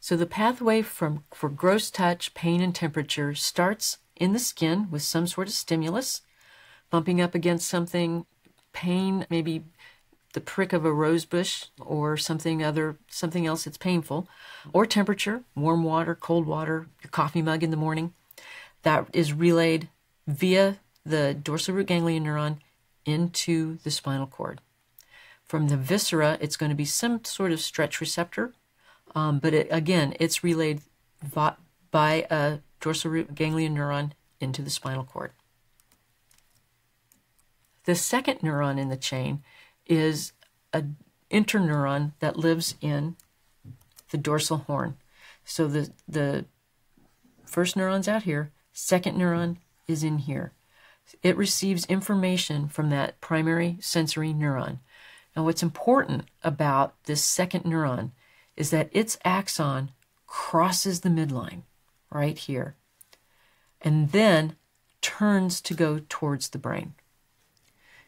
So the pathway from for gross touch, pain, and temperature starts in the skin with some sort of stimulus, bumping up against something, pain, maybe the prick of a rose bush or something other something else that's painful, or temperature, warm water, cold water, your coffee mug in the morning. That is relayed via the dorsal root ganglion neuron into the spinal cord. From the viscera, it's going to be some sort of stretch receptor, um, but it, again, it's relayed by a dorsal root ganglion neuron into the spinal cord. The second neuron in the chain is an interneuron that lives in the dorsal horn. So the, the first neuron's out here, second neuron is in here. It receives information from that primary sensory neuron. Now, what's important about this second neuron is that its axon crosses the midline right here and then turns to go towards the brain.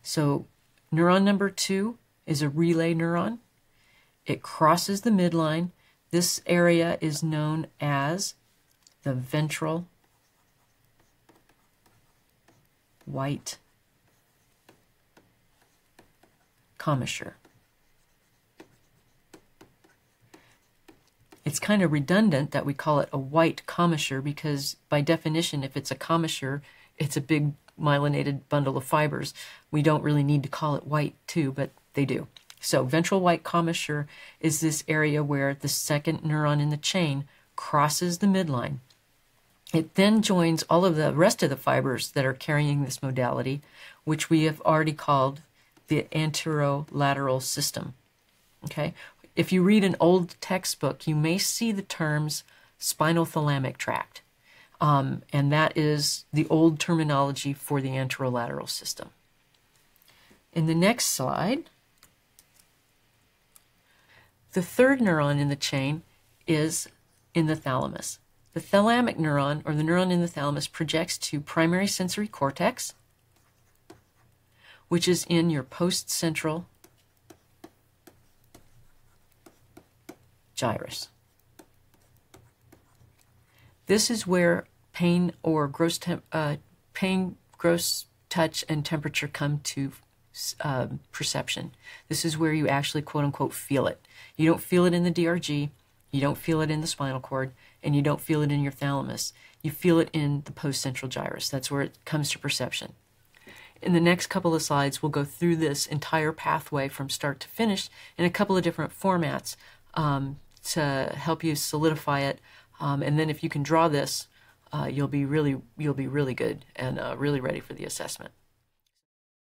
So, neuron number two is a relay neuron. It crosses the midline. This area is known as the ventral white commissure. Kind of redundant that we call it a white commissure because, by definition, if it's a commissure, it's a big myelinated bundle of fibers. We don't really need to call it white, too, but they do. So, ventral white commissure is this area where the second neuron in the chain crosses the midline. It then joins all of the rest of the fibers that are carrying this modality, which we have already called the anterolateral system. Okay, if you read an old textbook, you may see the terms spinothalamic tract. Um, and that is the old terminology for the anterolateral system. In the next slide, the third neuron in the chain is in the thalamus. The thalamic neuron, or the neuron in the thalamus, projects to primary sensory cortex, which is in your post-central gyrus. This is where pain or gross uh, pain, gross touch, and temperature come to uh, perception. This is where you actually quote unquote feel it. You don't feel it in the DRG, you don't feel it in the spinal cord, and you don't feel it in your thalamus. You feel it in the post-central gyrus. That's where it comes to perception. In the next couple of slides, we'll go through this entire pathway from start to finish in a couple of different formats um, to help you solidify it. Um, and then if you can draw this, uh, you'll be really you'll be really good and uh, really ready for the assessment.